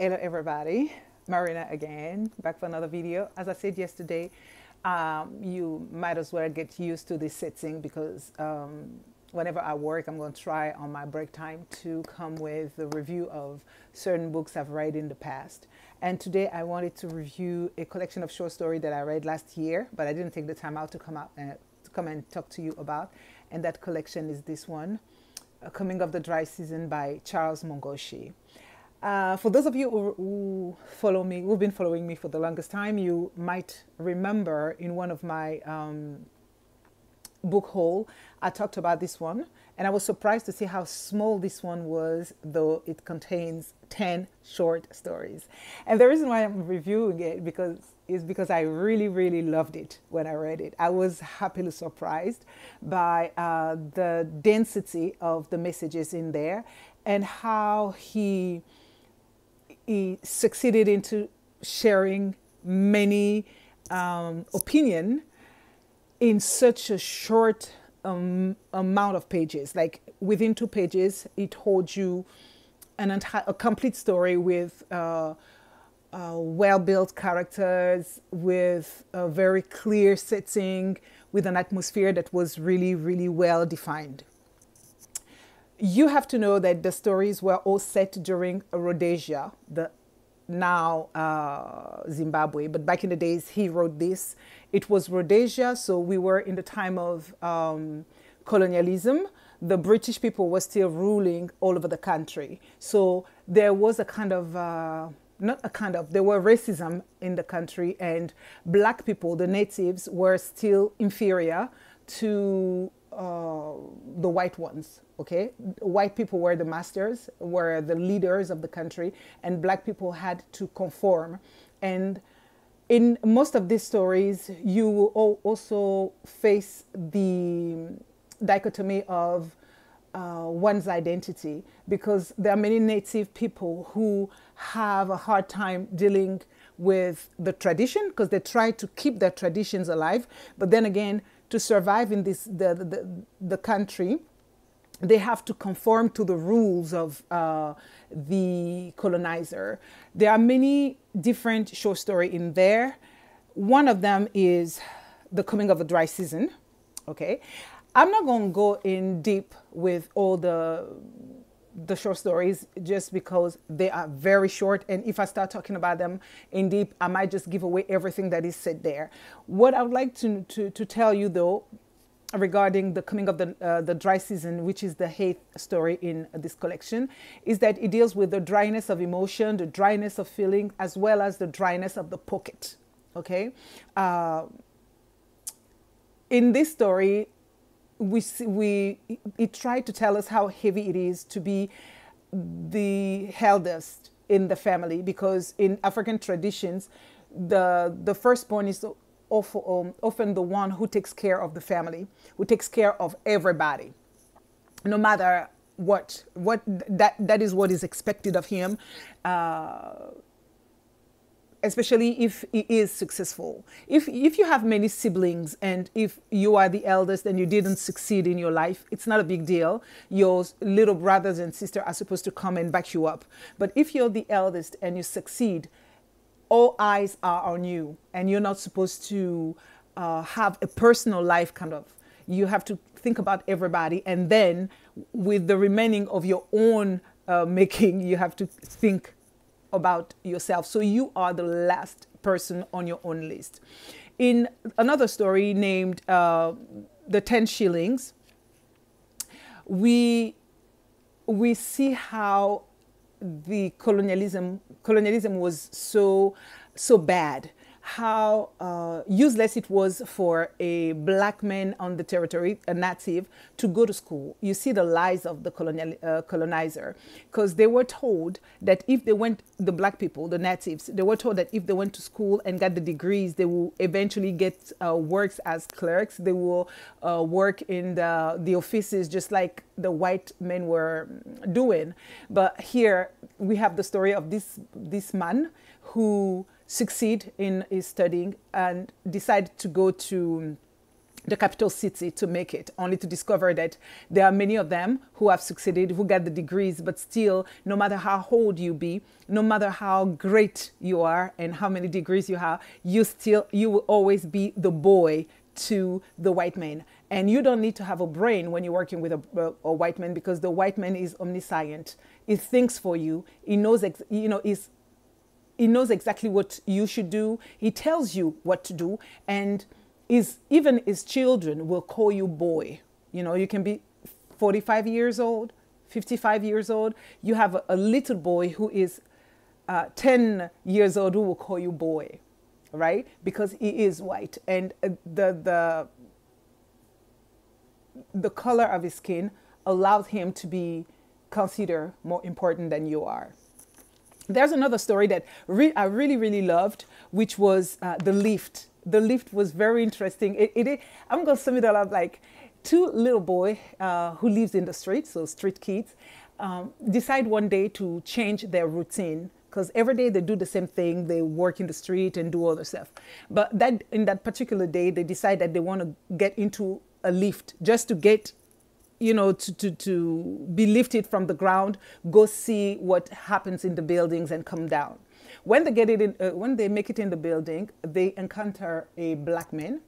Hello everybody, Marina again, back for another video. As I said yesterday, um, you might as well get used to this setting because um, whenever I work, I'm going to try on my break time to come with a review of certain books I've read in the past. And today I wanted to review a collection of short stories that I read last year, but I didn't take the time out to come out and to come and talk to you about. And that collection is this one, Coming of the Dry Season by Charles Mungoshi. Uh, for those of you who, who, follow me, who've been following me for the longest time, you might remember in one of my um, book haul, I talked about this one, and I was surprised to see how small this one was, though it contains 10 short stories. And the reason why I'm reviewing it because is because I really, really loved it when I read it. I was happily surprised by uh, the density of the messages in there and how he he succeeded into sharing many um, opinion in such a short um, amount of pages. Like within two pages, it holds you an entire, a complete story with uh, uh, well-built characters, with a very clear setting, with an atmosphere that was really, really well defined you have to know that the stories were all set during Rhodesia, the now uh, Zimbabwe, but back in the days he wrote this. It was Rhodesia, so we were in the time of um, colonialism. The British people were still ruling all over the country. So there was a kind of, uh, not a kind of, there were racism in the country, and black people, the natives, were still inferior to uh, the white ones okay? White people were the masters were the leaders of the country and black people had to conform. And in most of these stories you also face the dichotomy of uh, one's identity because there are many native people who have a hard time dealing with the tradition because they try to keep their traditions alive. But then again to survive in this the, the, the country they have to conform to the rules of uh, the colonizer. There are many different short stories in there. One of them is the coming of a dry season. Okay, I'm not going to go in deep with all the the short stories just because they are very short and if i start talking about them in deep i might just give away everything that is said there what i would like to, to, to tell you though regarding the coming of the, uh, the dry season, which is the eighth story in this collection, is that it deals with the dryness of emotion, the dryness of feeling, as well as the dryness of the pocket. Okay? Uh, in this story, we, we, it tried to tell us how heavy it is to be the eldest in the family because in African traditions, the, the firstborn is um, often the one who takes care of the family, who takes care of everybody, no matter what. What that that is what is expected of him. Uh, especially if he is successful. If, if you have many siblings and if you are the eldest and you didn't succeed in your life, it's not a big deal. Your little brothers and sisters are supposed to come and back you up. But if you're the eldest and you succeed, all eyes are on you and you're not supposed to uh, have a personal life kind of you have to think about everybody and then with the remaining of your own uh, making you have to think about yourself. So you are the last person on your own list. In another story named uh, the 10 shillings we we see how the colonialism colonialism was so so bad how uh, useless it was for a black man on the territory, a native, to go to school. You see the lies of the colonial, uh, colonizer, because they were told that if they went, the black people, the natives, they were told that if they went to school and got the degrees, they will eventually get uh, works as clerks. They will uh, work in the, the offices just like the white men were doing. But here we have the story of this, this man who succeed in his studying and decide to go to the capital city to make it, only to discover that there are many of them who have succeeded, who get the degrees, but still, no matter how old you be, no matter how great you are and how many degrees you have, you still, you will always be the boy to the white man. And you don't need to have a brain when you're working with a, a, white man because the white man is omniscient. He thinks for you. He knows, you know, he's, he knows exactly what you should do. He tells you what to do. And is even his children will call you boy. You know, you can be 45 years old, 55 years old. You have a, a little boy who is uh, 10 years old who will call you boy, right? Because he is white. And uh, the, the, the color of his skin allows him to be considered more important than you are. There's another story that re- I really, really loved, which was uh, The Lift the lift was very interesting. It, it, I'm going to sum it all up like two little boy uh, who lives in the street, so street kids, um, decide one day to change their routine because every day they do the same thing. They work in the street and do other stuff. But that in that particular day, they decide that they want to get into a lift just to get you know, to, to, to be lifted from the ground, go see what happens in the buildings and come down. When they get it in, uh, when they make it in the building, they encounter a black man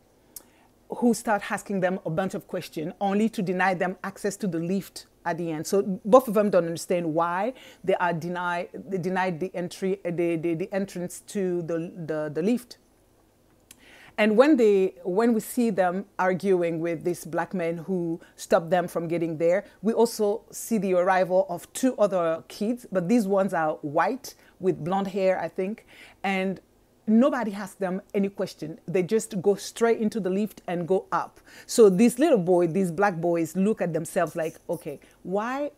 who start asking them a bunch of questions only to deny them access to the lift at the end. So both of them don't understand why they are denied they denied the entry the, the, the entrance to the, the, the lift. And when they when we see them arguing with this black man who stopped them from getting there, we also see the arrival of two other kids, but these ones are white with blonde hair, I think, and nobody asks them any question. They just go straight into the lift and go up. So these little boy, these black boys look at themselves like, okay, why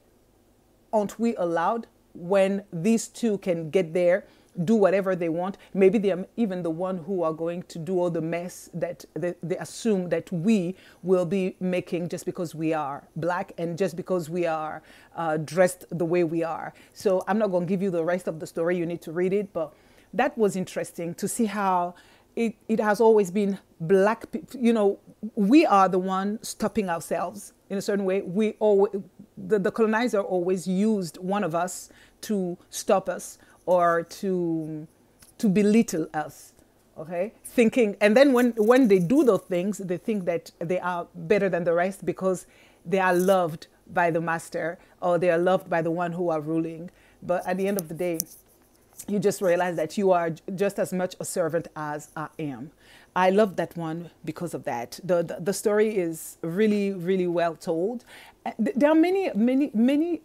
aren't we allowed when these two can get there do whatever they want. Maybe they're even the one who are going to do all the mess that they, they, assume that we will be making just because we are black and just because we are uh, dressed the way we are. So I'm not going to give you the rest of the story. You need to read it. But that was interesting to see how it, it has always been black people. You know, we are the one stopping ourselves in a certain way. We always, the, the colonizer always used one of us to stop us or to to belittle us okay? Thinking and then when when they do those things they think that they are better than the rest because they are loved by the master or they are loved by the one who are ruling. But at the end of the day you just realize that you are just as much a servant as i am. I love that one because of that. The, the, the story is really really well told. There are many many many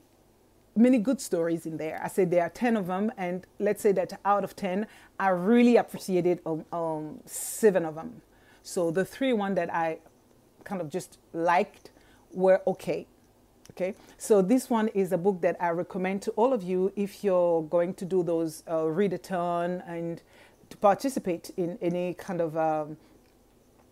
many good stories in there. I said there are 10 of them, and let's say that out of 10, I really appreciated um, um, seven of them. So the three one that I kind of just liked were okay. Okay, so this one is a book that I recommend to all of you if you're going to do those uh, readathon and to participate in any kind of um,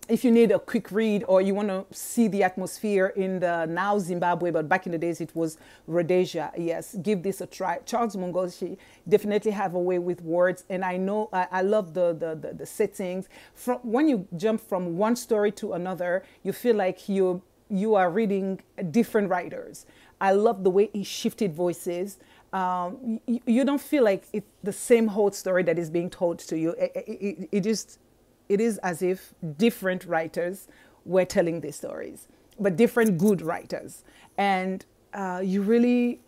if you need a quick read or you want to see the atmosphere in the now Zimbabwe, but back in the days it was Rhodesia, yes, give this a try. Charles Mungoshi definitely have a way with words, and I know I, I love the, the, the the settings. From when you jump from one story to another, you feel like you you are reading different writers. I love the way he shifted voices. Um, you, you, don't feel like it's the same whole story that is being told to you. It, it, it just it is as if different writers were telling these stories, but different good writers. And uh, you really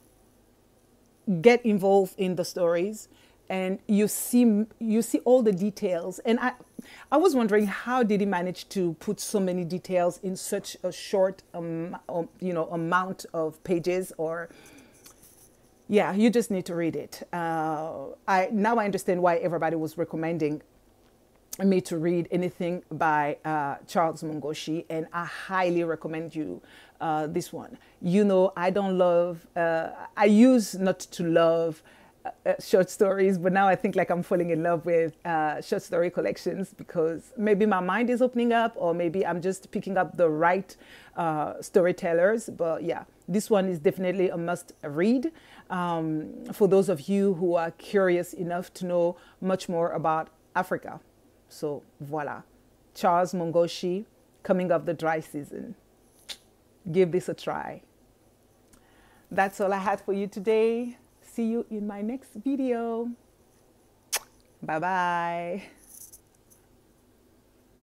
get involved in the stories and you see you see all the details and i i was wondering how did he manage to put so many details in such a short um, um, you know amount of pages or yeah you just need to read it uh, i now i understand why everybody was recommending me to read anything by uh, Charles Mungoshi, and I highly recommend you uh, this one. You know, I don't love, uh, I used not to love uh, uh, short stories, but now I think like I'm falling in love with uh, short story collections because maybe my mind is opening up, or maybe I'm just picking up the right storytellers. But yeah, this one is definitely a must read um, for those of you who are curious enough to know much more about Africa. So voilà. Charles Mungoshi, coming up the dry season. Give this a try. That's all I had for you today. See you in my next video. Bye bye.